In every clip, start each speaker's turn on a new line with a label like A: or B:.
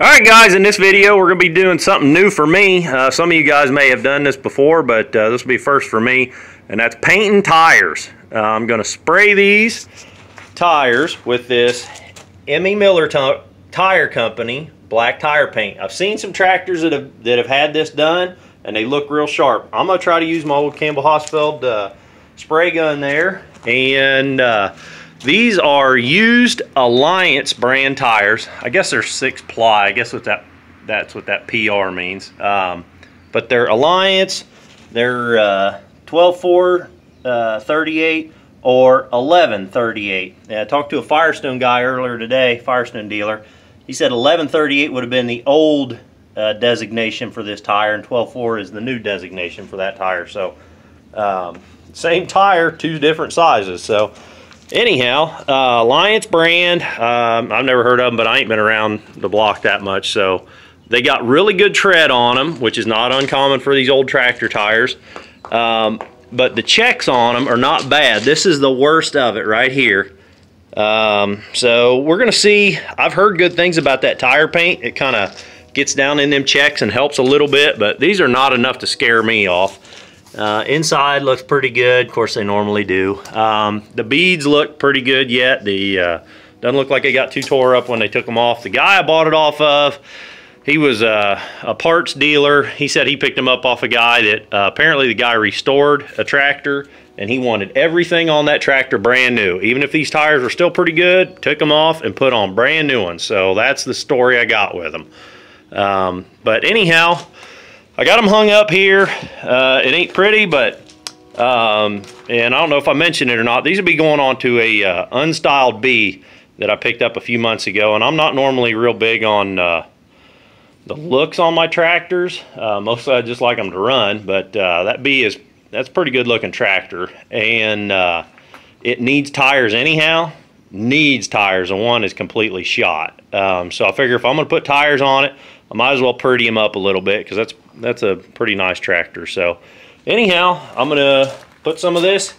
A: Alright guys, in this video we're going to be doing something new for me. Uh, some of you guys may have done this before, but uh, this will be first for me, and that's painting tires. Uh, I'm going to spray these tires with this M.E. Miller Tire Company black tire paint. I've seen some tractors that have, that have had this done, and they look real sharp. I'm going to try to use my old Campbell Hausfeld uh, spray gun there, and uh, these are used Alliance brand tires. I guess they're six ply. I guess what that that's what that PR means. Um, but they're Alliance. They're uh, 12 4 uh, 38 or 11 38. I talked to a Firestone guy earlier today, Firestone dealer. He said 11 38 would have been the old uh, designation for this tire, and 12 4 is the new designation for that tire. So, um, same tire, two different sizes. So, anyhow, uh, Alliance brand, um, I've never heard of them, but I ain't been around the block that much. So they got really good tread on them, which is not uncommon for these old tractor tires. Um, but the checks on them are not bad. This is the worst of it right here. Um, so we're going to see. I've heard good things about that tire paint. It kind of gets down in them checks and helps a little bit, but these are not enough to scare me off. Uh, inside looks pretty good. Of course, they normally do. Um, the beads look pretty good yet. The uh, doesn't look like they got too tore up when they took them off. The guy I bought it off of, he was uh, a parts dealer. He said he picked them up off a guy that uh, apparently the guy restored a tractor and he wanted everything on that tractor brand new. Even if these tires were still pretty good, took them off and put on brand new ones. So that's the story I got with them. Um, but anyhow, I got them hung up here. Uh, it ain't pretty, but, um, and I don't know if I mentioned it or not, these will be going on to a uh, unstyled B that I picked up a few months ago, and I'm not normally real big on uh, the looks on my tractors. Uh, mostly I just like them to run, but uh, that B is, that's pretty good looking tractor, and uh, it needs tires anyhow, needs tires, and one is completely shot. Um, so I figure if I'm going to put tires on it, I might as well purdy them up a little bit because that's that's a pretty nice tractor. So anyhow, I'm gonna put some of this.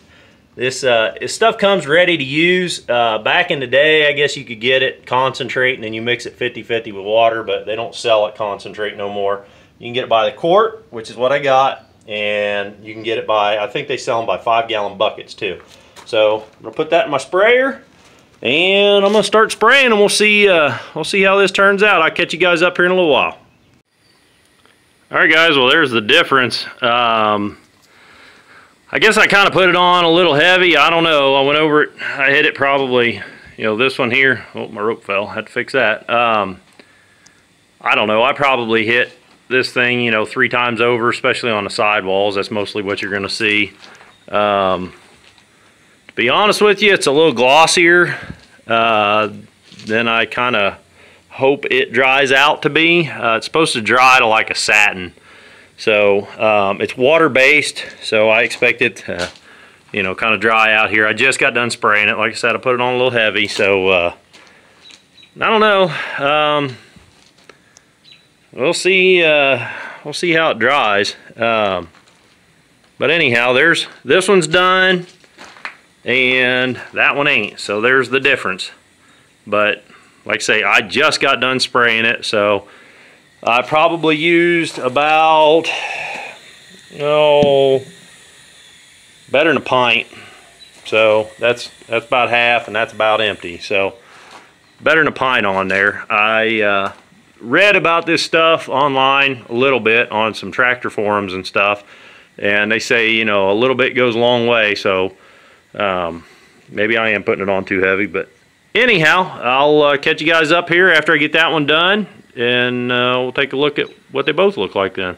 A: This, uh, this stuff comes ready to use. Uh, back in the day, I guess you could get it concentrate and then you mix it 50-50 with water, but they don't sell it concentrate no more. You can get it by the quart, which is what I got, and you can get it by, I think they sell them by five gallon buckets too. So I'm gonna put that in my sprayer and I'm gonna start spraying and we'll see, uh, we'll see how this turns out. I'll catch you guys up here in a little while. All right, guys, well, there's the difference. Um, I guess I kind of put it on a little heavy. I don't know. I went over it. I hit it probably, you know, this one here. Oh, my rope fell. Had to fix that. Um, I don't know. I probably hit this thing, you know, three times over, especially on the sidewalls. That's mostly what you're going to see. Um, be honest with you, it's a little glossier uh, than I kind of hope it dries out to be. Uh, it's supposed to dry to like a satin. So um, it's water based, so I expect it to, you know, kind of dry out here. I just got done spraying it. Like I said, I put it on a little heavy, so uh, I don't know. Um, we'll see. Uh, we'll see how it dries. Um, but anyhow, there's this one's done, and that one ain't. So there's the difference. But like I say, I just got done spraying it, so I probably used about, know, better than a pint. So that's that's about half, and that's about empty. So better than a pint on there. I uh, read about this stuff online a little bit on some tractor forums and stuff, and they say you know a little bit goes a long way. So um, maybe I am putting it on too heavy, but anyhow, I'll uh, catch you guys up here after I get that one done, and uh, we'll take a look at what they both look like then.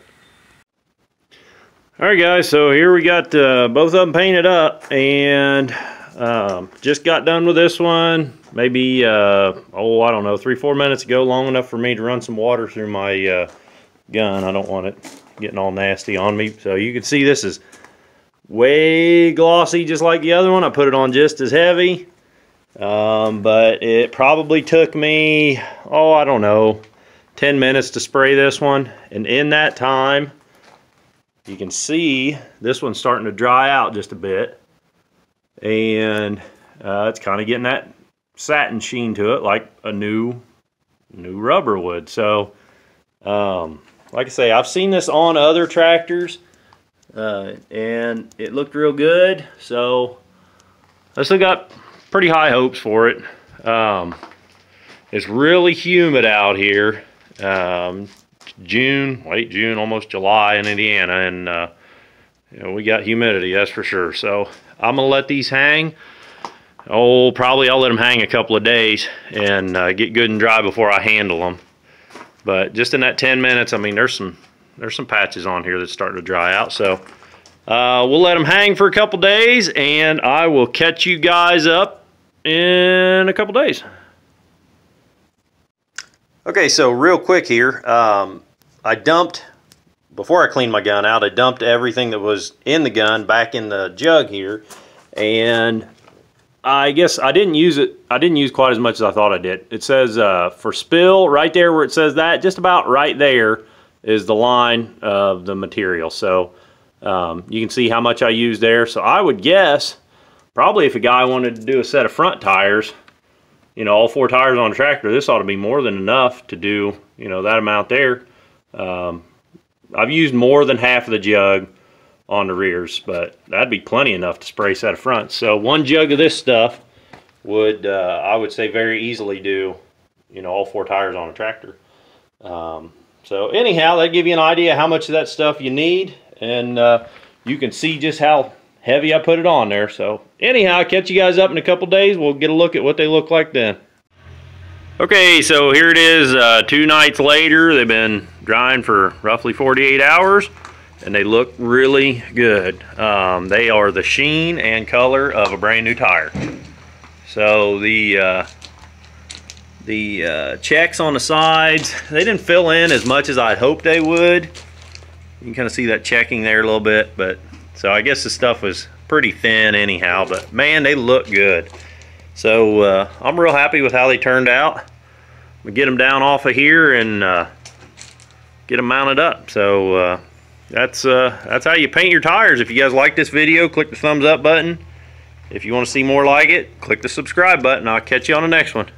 A: Alright guys, so here we got uh, both of them painted up, and um, just got done with this one, maybe, uh, oh, I don't know, three, four minutes ago, long enough for me to run some water through my uh, gun. I don't want it getting all nasty on me. So you can see this is way glossy just like the other one. I put it on just as heavy. Um, but it probably took me, oh, I don't know, 10 minutes to spray this one. And in that time, you can see this one's starting to dry out just a bit. And uh, it's kind of getting that satin sheen to it like a new new rubber would. So, um, like I say, I've seen this on other tractors, uh, and it looked real good. So, I still got pretty high hopes for it. Um, it's really humid out here. Um, June, late June, almost July in Indiana, and uh, you know, we got humidity, that's for sure. So I'm gonna let these hang. Oh, probably I'll let them hang a couple of days and uh, get good and dry before I handle them. But just in that 10 minutes, I mean, there's some there's some patches on here that's starting to dry out. So uh, we'll let them hang for a couple days, and I will catch you guys up in a couple days. Okay, so real quick here, um, I dumped, before I cleaned my gun out, I dumped everything that was in the gun back in the jug here, and I guess I didn't use it, I didn't use quite as much as I thought I did. It says uh, for spill, right there where it says that, just about right there is the line of the material. So um, you can see how much I used there. So I would guess, probably if a guy wanted to do a set of front tires, you know, all four tires on a tractor, this ought to be more than enough to do, you know, that amount there. Um, I've used more than half of the jug on the rears, but that'd be plenty enough to spray set of fronts. So one jug of this stuff would, uh, I would say very easily do, you know, all four tires on a tractor. Um, so anyhow, that give you an idea how much of that stuff you need. And uh, you can see just how heavy I put it on there. So anyhow, I'll catch you guys up in a couple days. We'll get a look at what they look like then. Okay, so here it is uh, two nights later. They've been drying for roughly 48 hours and they look really good. Um, they are the sheen and color of a brand new tire. So the uh, the uh, checks on the sides, they didn't fill in as much as I'd hoped they would. You can kind of see that checking there a little bit, but so I guess the stuff was pretty thin anyhow, but man, they look good. So uh, I'm real happy with how they turned out. We get them down off of here and uh, get them mounted up. So uh, that's uh, that's how you paint your tires. If you guys like this video, click the thumbs up button. If you want to see more like it, click the subscribe button. I'll catch you on the next one.